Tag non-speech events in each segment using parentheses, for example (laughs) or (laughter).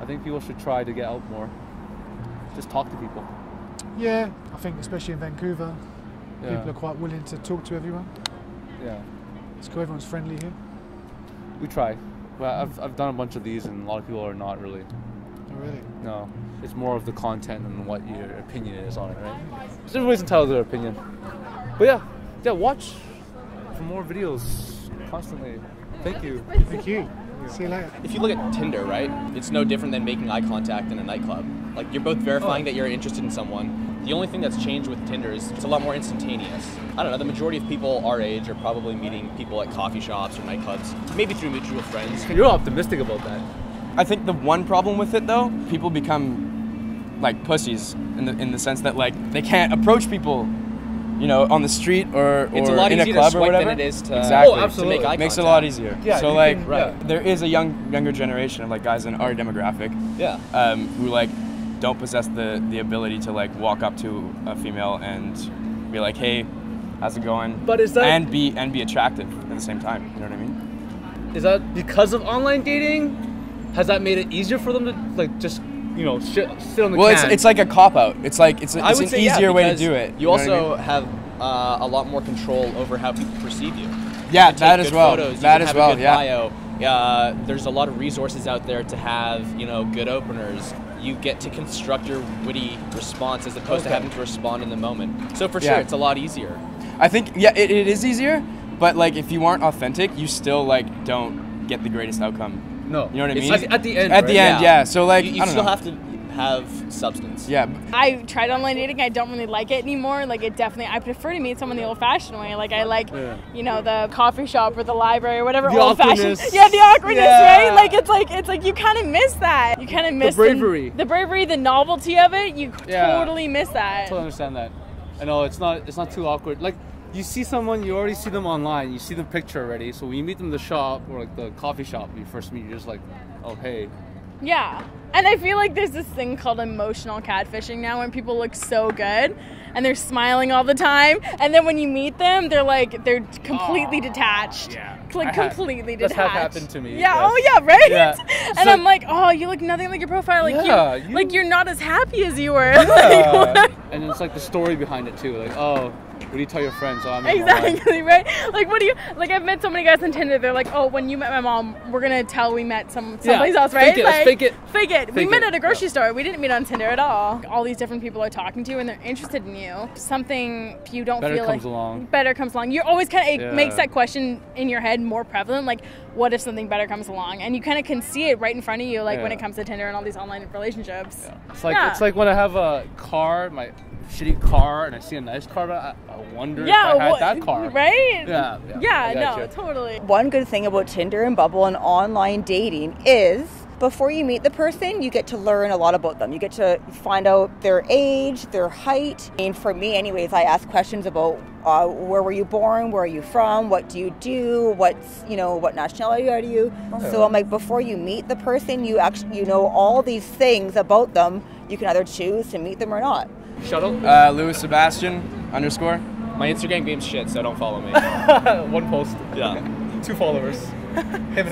I think people should try to get out more. Just talk to people. Yeah, I think especially in Vancouver, Yeah. people are quite willing to talk to everyone. yeah. It's cool, everyone's friendly here. We try. Well, I've, I've done a bunch of these, and a lot of people are not really. Oh, really? No. It's more of the content and what your opinion is on it, right? So everybody's entitled to their opinion. But yeah, yeah, watch for more videos constantly. Thank you. Thank you. See you later. If you look at Tinder, right, it's no different than making eye contact in a nightclub. Like you're both verifying oh. that you're interested in someone. The only thing that's changed with Tinder is it's a lot more instantaneous. I don't know, the majority of people our age are probably meeting people at coffee shops or nightclubs, maybe through mutual friends. You're optimistic about that. I think the one problem with it though, people become like pussies in the in the sense that like they can't approach people, you know, on the street or, or It's a lot in a easier to club or swipe than whatever. it is to- exactly. Oh, absolutely. to make eye Makes it a lot easier. Yeah, so like, can- right. there is a young younger generation of like guys in our demographic, Yeah. um, who like don't possess the the ability to like walk up to a female and be like, hey, how's it going? But is that- and be and be attractive at the same time? You know what I mean? Is that because of online dating? Has that made it easier for them to like just you know shit, sit on the Well, it's, it's like a cop out. It's like it's, a, it's an say yeah, easier way to do it. You know what I also mean? have uh, a lot more control over how people perceive you. Yeah, You that as well. Photos, you That as well, yeah. Bio. Uh, there's a lot of resources out there to have, you know, good openers. You get to construct your witty response as opposed to having to respond in the moment. So for Yeah. sure, it's a lot easier. I think yeah, it, it is easier, but like if you aren't authentic, you still like don't get the greatest outcome. No. You know what I It's mean? At, at the end. At the end, yeah. So like you, you I don't still know. have to have substance. Yeah. I tried online dating. I don't really like it anymore. Like it definitely, I prefer to meet someone the old-fashioned way. Like I like, Yeah. you know, the coffee shop or the library or whatever The old-fashioned. awkwardness. (laughs) Yeah, the awkwardness, Yeah. right? Like it's like it's like you kind of miss that. You kind of miss the bravery. the, bravery, the novelty of it. You Yeah. totally miss that. I totally understand that. I know it's not it's not too awkward. Like you see someone, you already see them online, you see the picture already. So when you meet them in the shop or like the coffee shop, you first meet, you're just like, oh hey, Yeah. And I feel like there's this thing called emotional catfishing now when people look so good and they're smiling all the time. And then when you meet them, they're like, they're completely detached. yeah. Like had- completely that's detached. had happened to me, Yeah. yes. Oh, yeah, right? Yeah. And So- I'm like, oh, you look nothing like your profile. Like, Yeah, you, you- like you're not as happy as you were. (laughs) Yeah. Like, and it's like the story behind it too. Like oh, what do you tell your friends? Oh. Exactly right. Like, what do you like? I've met so many guys on Tinder. They're like, "Oh, when you met my mom, we're gonna tell we met some Yeah, someplace else, fake right? it, Like, fake it. Fake it. we met it, at a grocery yeah. store. We didn't meet on Tinder at all. All these different people are talking to you, and they're interested in you. Something you don't Better feel comes like along. better comes along. You're always kind of it Yeah. makes that question in your head more prevalent. Like, what if something better comes along? And you kind of can see it right in front of you, like when it comes to Tinder and all these online relationships. It's like Yeah. it's like when I have a car, my shitty car, and I see a nice car, but I, I wonder Yeah, if I had what- that (laughs) car. right? Yeah. Yeah. Yeah, no, gotcha. totally. One good thing about Tinder and Bumble and online dating is before you meet the person, you get to learn a lot about them. You get to find out their age, their height. And for me, anyways, I ask questions about uh, where were you born, where are you from, what do you do, what's you know what nationality are you. So I'm like, before you meet the person, you actually you know all these things about them. You can either choose to meet them or not. Shuttle. Uh, Louis Sebastian underscore. My Instagram game's shit, so don't follow me. (laughs) one post. yeah. Two followers.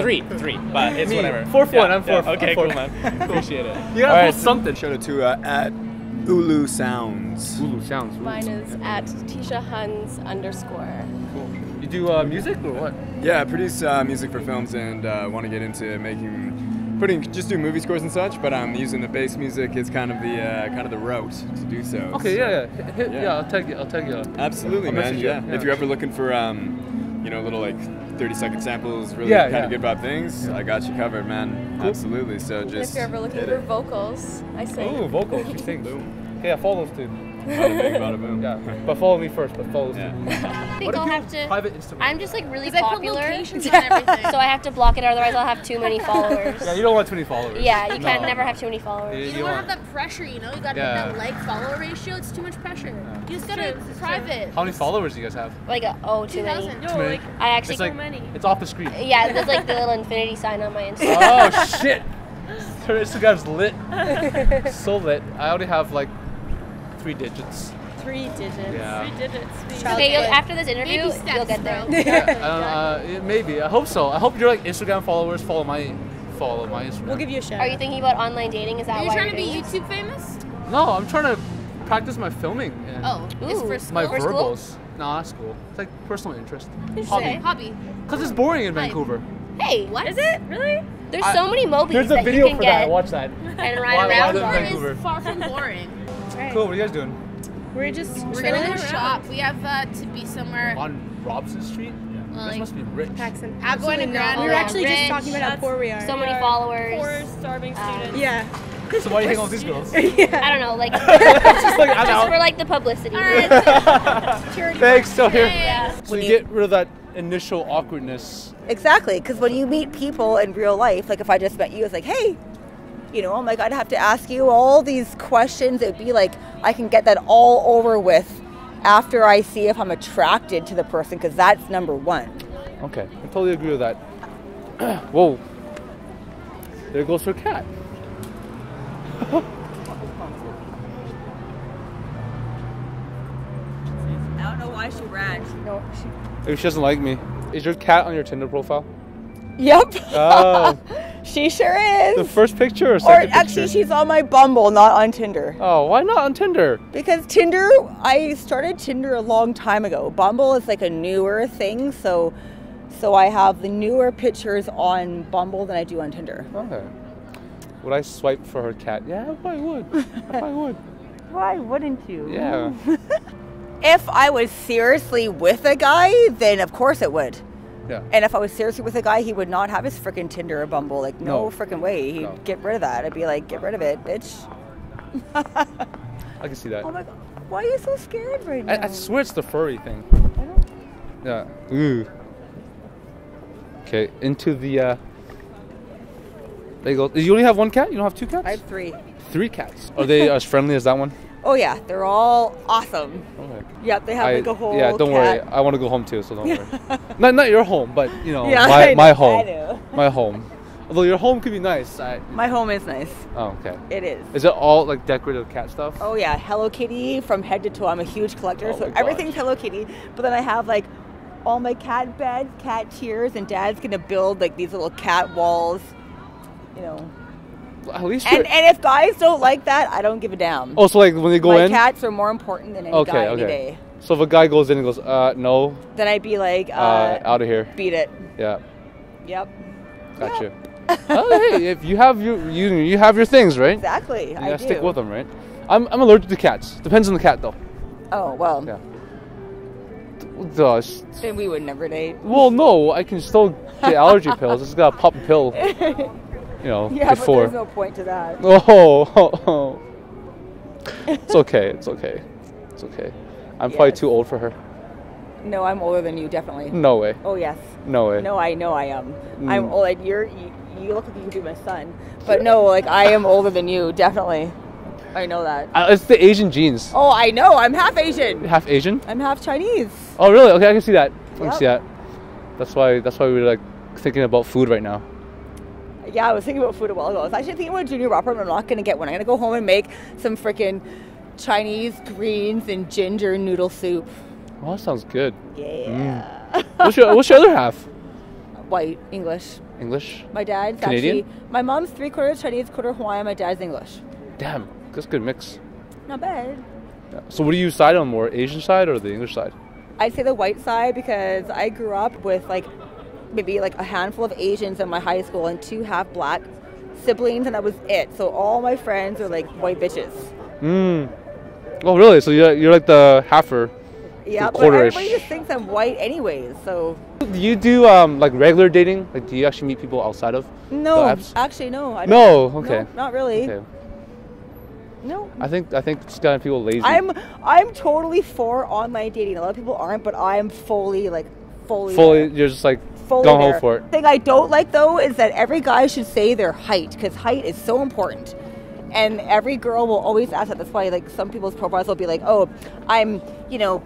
Three, three, but it's Me. whatever. Fourth Yeah, one, I'm yeah, fourth, Okay, I'm cool, man. (laughs) Appreciate it. You gotta All right. post something. Shout out to uh, at Ulu Sounds. Ooh, sounds. Ooh. Mine is at Tisha Huns underscore. Cool. You do uh, music or what? Yeah, I produce uh, music for films and uh, want to get into making, putting just do movie scores and such. But I'm um, using the bass music is kind of the uh, kind of the route to do so. Okay, yeah, yeah, Hit- hit- Yeah. yeah. I'll take it. I'll take it. Absolutely, I'll man. message you, Yeah. yeah. If you're ever looking for um, you know, a little like 30 second samples, really Yeah, kind yeah. of good about things, I got you covered, man. Absolutely. So And just if you're ever looking for it. vocals, I sing. Ooh, vocals. She sings. (laughs) Yeah, follow those two. Bada bing, bada boom. Yeah, but follow me first. But follow those Yeah. two. (laughs) I think I'll have to. Private Instagram. I'm just like really 'Cause I put popular, locations (laughs) on everything. so I have to block it. Otherwise, I'll have too many (laughs) followers. Yeah, you don't want too many followers. Yeah, you can't No. never have too many followers. You- You you don't want- have that pressure, you know. You got Yeah. that like follower ratio. It's too much pressure. You just gotta private. How many followers do you guys have? Like, uh, oh, too many. 2,000. Too many. I actually. It's like many. it's off the screen. yeah, there's like the little infinity sign on my Instagram. oh shit! Her Instagram's lit. so lit. I already have like three digits. Three digits. Yeah. Three digits. Okay, you'll, after this interview, steps, you'll get there. (laughs) Yeah, uh, uh, maybe. I hope so. I hope your like Instagram followers follow my follow my Instagram. We'll give you a shout. Are you thinking about online dating? Is that Are you why trying to you're be doing this? YouTube famous? No, I'm trying to practice my filming. And Oh, it's Ooh. for school. my For school? verbals. No, that's cool. It's like personal interest. Okay, Hobby. hobby. Cause it's boring in Vancouver. Hey, What Is it really? there's I- so many Mobies Here's a that video you can for get that. Watch that. and Why- ride why around. live in on. Vancouver? is far from boring. Right. Cool. What are you guys doing? We're just We're chilling gonna go shop. We have uh, to be somewhere. On Robson Street. You guys Like- must be rich. Paxton. I'm going to Absolutely. Grand We were Ole actually just talking about how poor we are. So many followers. Poor, starving Um, students. Yeah. So why are you hanging out with these (laughs) girls? (laughs) I don't know, like (laughs) Just like I'm just out. for like the publicity. Thanks. So here. Yeah. So you get rid of that initial awkwardness. Exactly, because when you meet people in real life, like if I just met you, it's like, hey, you know, I'm like, I'd have to ask you all these questions. It'd be like, I can get that all over with after I see if I'm attracted to the person, because that's number one. Okay, I totally agree with that. (clears throat) Whoa. There goes her cat. (laughs) I don't know why she ran. No, she... Maybe she doesn't like me. Is your cat on your Tinder profile? Yep. Oh. (laughs) she sure is. The first picture or or second actually, picture? she's on my Bumble, not on Tinder. Oh, why not on Tinder? Because Tinder, I started Tinder a long time ago. Bumble is like a newer thing, so so I have the newer pictures on Bumble than I do on Tinder. Okay. Would I swipe for her cat? Yeah, I probably would. I probably would. (laughs) Why wouldn't you? Yeah. (laughs) If I was seriously with a guy, then of course it would. Yeah. And if I was seriously with a guy, he would not have his freaking Tinder or Bumble. Like, no, No. freaking way. He'd No. get rid of that. I'd be like, get rid of it, bitch. I can see that. Oh my god. Why are you so scared right now? I, I swear it's the furry thing. I don't- Yeah. Ooh. Okay, into the. Uh, there you go. You only have one cat? You don't have two cats? I have three. Three cats. Are they (laughs) as friendly as that one? Oh yeah, they're all awesome. Okay. Yep, they have I- like a whole. yeah, don't worry. cat. I want to go home too, so don't worry. (laughs) not not your home, but you know, Yeah, my I my home. Know. (laughs) My home. Although your home could be nice. I, My home is nice. oh, okay. It is. Is it all like decorative cat stuff? Oh yeah, Hello Kitty from head to toe. I'm a huge collector, Oh so everything's Hello Kitty. But then I have like all my cat beds, cat tiers, and Dad's gonna build like these little cat walls. You know. At least. And and if guys don't like that, I don't give a damn. oh, so like when they go my in. cats are more important than any okay, guy okay. any day. So if a guy goes in and goes, uh, no, Then I'd be like, uh, uh, out of here. beat it. Yeah, Yep. Gotcha. you. oh, hey, if you have your you you have your things, right? Exactly. You I stick do. with them, right? I'm, I'm allergic to cats. Depends on the cat, though. Oh well. Yeah. Does Then we would never date. well, no, I can still get allergy (laughs) pills. I just gotta pop a pill, (laughs) you know, Yeah, before. but there's no point to that. Oh, oh, oh. it's okay. It's okay. It's okay. I'm probably too old for her. No, I'm older than you, definitely. No way. Oh yes. No way. No, I know I am. I'm Mm. old. Like you're, you, you look like you could be my son, but no, like I am older than you, definitely. I know that. Uh, it's the Asian genes. Oh, I know. I'm half Asian. Half Asian. I'm half Chinese. Oh, really? Okay, I can see that. I can see that. That's why. That's why we're like thinking about food right now. Yeah, I was thinking about food a while ago. I was actually thinking about junior wrapper, but I'm not gonna get one. I'm gonna go home and make some freaking Chinese greens and ginger noodle soup. Oh, that sounds good. Yeah. Mm. What's your What's your other half? White English. English. My dad's Canadian? actually. My mom's three quarters Chinese, quarter Hawaiian. My dad's English. Damn, that's a good mix. Not bad. Yeah. So, what do you side on more, Asian side or the English side? I'd say the white side because I grew up with like maybe like a handful of Asians in my high school and two half black siblings, and that was it. So all my friends are like white bitches. Mm. Oh, really? So you're you're like the halfer. Yeah, but quarterish. everybody just thinks I'm white anyways. So Do you do um like regular dating? Like, do you actually meet people outside of no, the actually no. I No, don't. okay. not really. Okay. No. I think I think it's kind of people lazy. I'm I'm totally for online dating. A lot of people aren't, but I'm fully like fully fully. there. You're just like fully gung ho there. for it. thing I don't like though is that every guy should say their height because height is so important. And every girl will always ask that. That's why like some people's profiles will be like, "Oh, I'm you know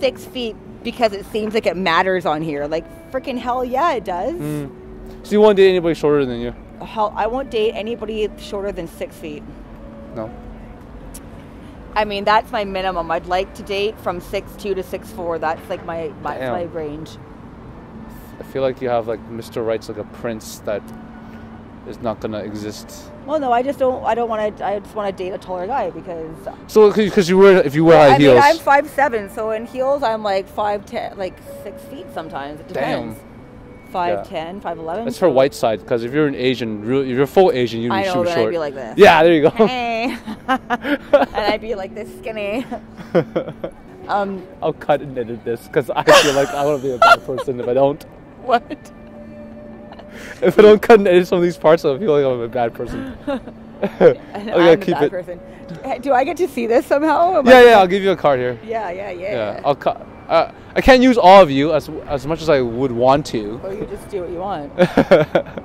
six feet because it seems like it matters on here." Like freaking hell, yeah, it does. Mm. So you won't date anybody shorter than you? Hell, I won't date anybody shorter than six feet. No. I mean, that's my minimum. I'd like to date from six two to six four. That's like my my, my range. I feel like you have like Mr. Right's like a prince that is not gonna exist. Well, no, I just don't. I don't want to. I just want to date a taller guy because. So because you wear if you wear high I heels, mean, I'm five seven, so in heels I'm like five ten, like six feet sometimes. It depends. Five ten, five eleven. that's her white side. Because if you're an Asian, real- if you're full Asian, you'd be I know. I'd be like this. Yeah, there you go. Hey. (laughs) and I'd be like this skinny. (laughs) um, I'll cut and edit this because I feel like I want to be a bad person if I don't. (laughs) what? If I don't cut and edit some of these parts, I'll feel like I'm a bad person. I (laughs) (laughs) I'm gotta a keep bad it. person. Do I get to see this somehow? Am I Yeah, yeah. I'll give you a card here. Yeah, yeah, yeah. Yeah, I'll cut. Uh, I can't use all of you as as much as I would want to. Or you just do what you want. it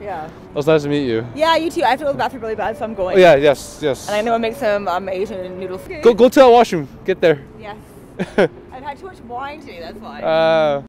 Yeah. was nice to meet you. Yeah, you too. I have to go to the bathroom really bad, so I'm going. Oh, yeah, yes, yes. And I know I make some um, Asian noodles. Go go to the washroom. Get there. Yes. I've had too much wine today. That's why. Uh,